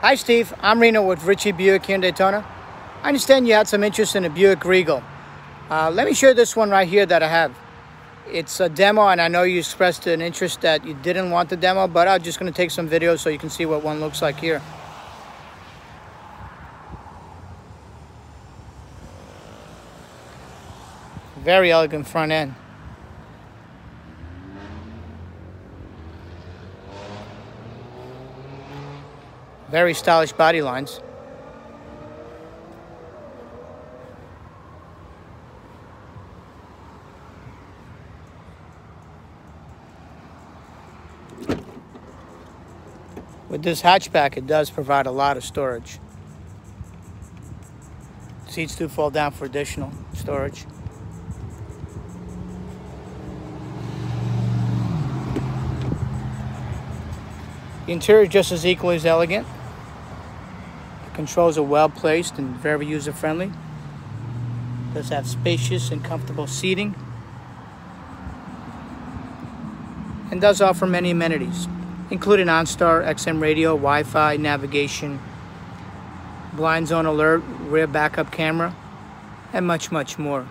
Hi, Steve. I'm Reno with Ritchey Buick here in Daytona. I understand you had some interest in a Buick Regal. Uh, let me show you this one right here that I have. It's a demo, and I know you expressed an interest that you didn't want the demo, but I'm just going to take some videos so you can see what one looks like here. Very elegant front end. Very stylish body lines. With this hatchback, it does provide a lot of storage. Seats do fall down for additional storage. The interior just as equally as elegant. Controls are well placed and very user friendly. Does have spacious and comfortable seating. And does offer many amenities, including OnStar, XM radio, Wi-Fi, navigation, blind zone alert, rear backup camera, and much, much more.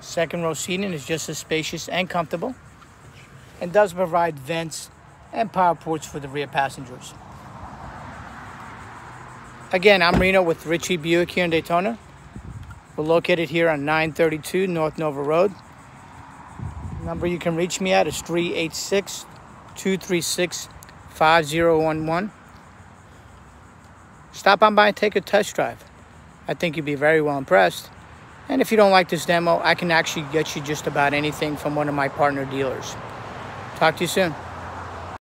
Second row seating is just as spacious and comfortable and does provide vents and power ports for the rear passengers. Again, I'm Reno with Ritchey Buick here in Daytona. We're located here on 932 North Nova Road. The number you can reach me at is 386 236 5011. Stop on by and take a test drive. I think you'd be very well impressed. And if you don't like this demo, I can actually get you just about anything from one of my partner dealers. Talk to you soon.